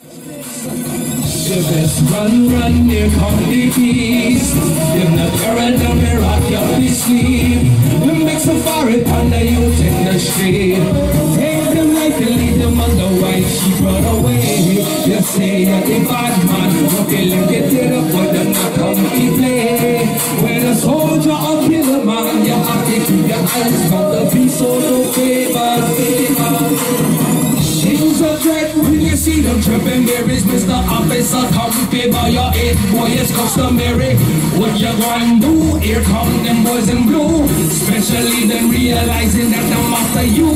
The best run, run, here come the beast. Them not carry down me rock your be sleep. Them make safari panda you in the street. Take them like and lead them on the white sheep run away. You say you're the bad man, okay, let get it up, but them not play. Them tripping. Is Mr. Officer, come pay by your head, boy, it's customary. What you gonna do? Here come them boys in blue. Especially them realizing that I'm after you.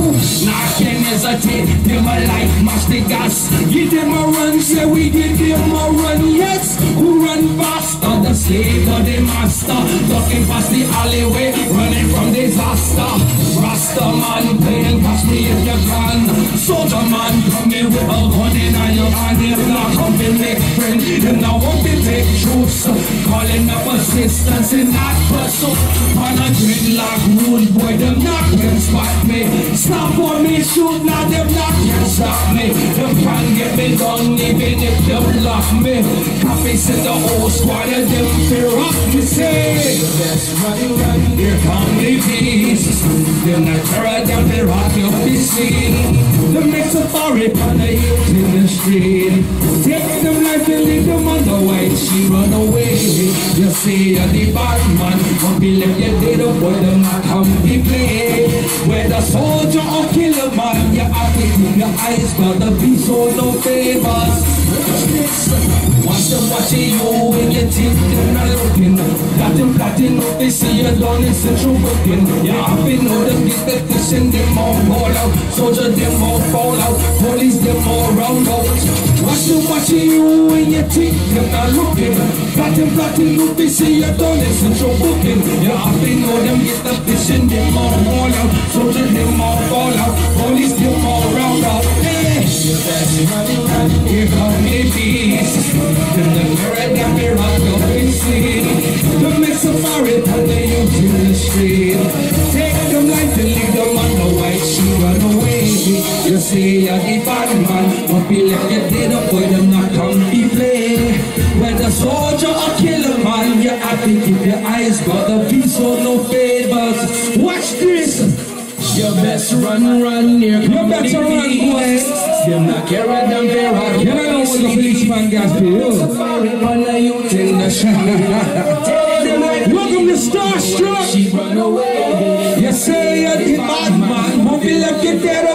Now can hesitate, them a like mash the gas. Give them a run, say we give them a run, yes. Who run faster? The slave or the master. Ducking past the alleyway, running from disaster. Rasta man, playing catch me if you can. Soldier man, come with a gun in your hand. If not, come to make friend. Them now want to take troops. Calling up assistance in that pursuit. On a dreadlock rude boy, them not can spot me. Stop for me, shoot, now them not can stop me. Them can't get me done even if they block me. Copy said the whole squad of them fear up me say. That's right, right. Here come the beasts. Them not terror down the rock you'll be seen. Them make safari on the youth in the street. Them leave them on the white she run away. You see a man, come be left you dead up boy not come be play. Whether soldier or killer man, you have to keep your eyes the beast so no favors. Watch them watching you when you think they're not looking. Got them plotting they see you done in central booking. You have to know them get the and them all fall out. Soldier them all fall out. Police them all round think they're not looking. Got them plotting up, they see you done in central booking. To know them get the fish and them all fall out. Soldier them all fall out. Police them all round out. Hey, you You see a the bad man, but be left get dead up with them not come be play. Whether soldier or killer man, you have to keep your eyes got the peace or no favors. Watch this. You best run, run near You better run, boys. Them not carry them very hard. You know what the policeman got to you. The the Welcome to Starstruck. She run away. You say you're the bad man. Won't be left get dead